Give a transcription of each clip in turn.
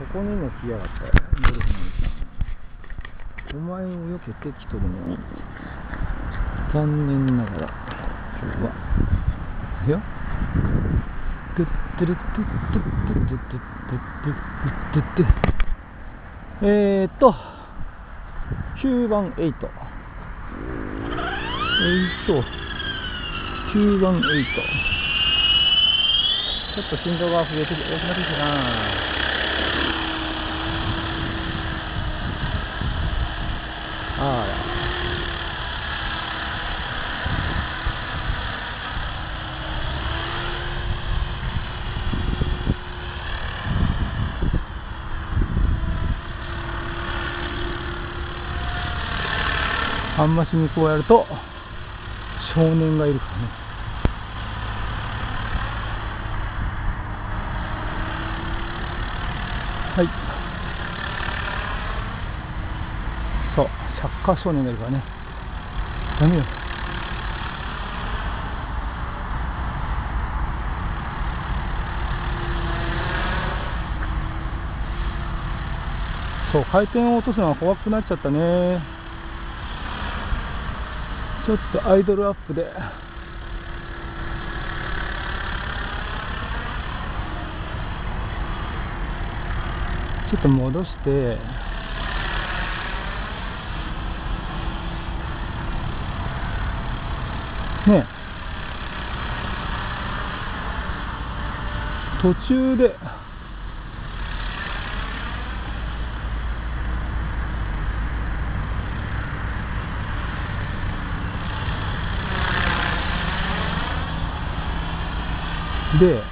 ここにも来やがったよ。ゴルフのお前をよけてきとるのに残念ながら今日は。いくよトゥットゥルトゥットゥットゥットゥットゥットゥットゥットゥット。ゥッえーっと9番8 8 9番8ちょっと振動が増えてき多くなってきたなあらあんましにこうやると少年がいるからね。はい。そう。サッカー少年がいるからね。ダメよ。そう。回転を落とすのが怖くなっちゃったね。ちょっとアイドルアップで。ちょっと戻して。ね途中で。で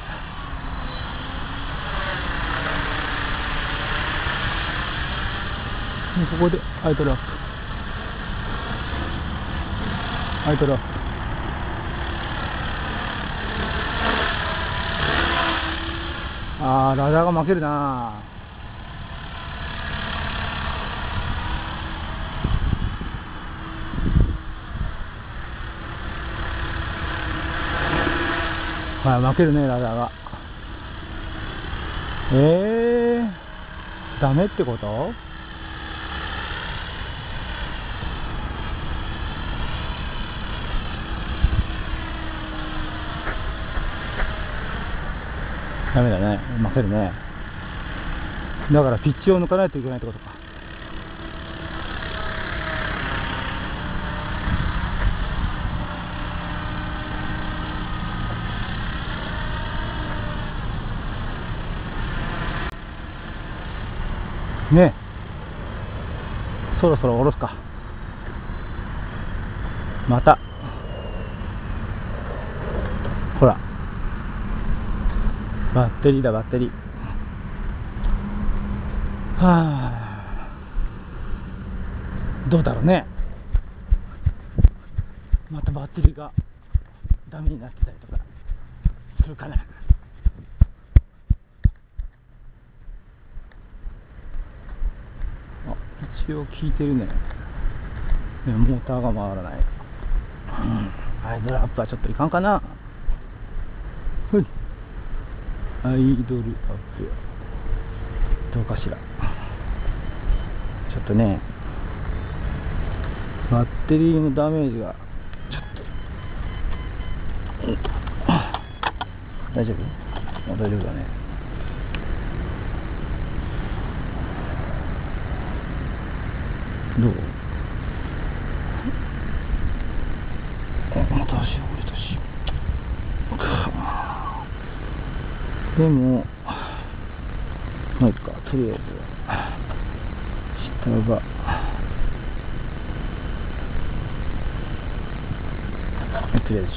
ここでアイドルアップ。アイドルアップ。あーラダーが負けるなはい負けるねラダーが。えー、ダメってこと？ダメだね負けるね。だからピッチを抜かないといけないってことか。ね。そろそろ下ろすか。また。ほら。バッテリーだバッテリー。はあどうだろうね。またバッテリーがダメになってたりとかするかなあ一応効いてるね。モーターが回らない、うん、アイドルアップはちょっといかんかな。ふいアイドルアップ。どうかしら。ちょっとね。バッテリーのダメージが。ちょっと、うん。大丈夫？大丈夫だね。どう？あまた足折れたし。でもまあいいか。とりあえず下が。とりあえず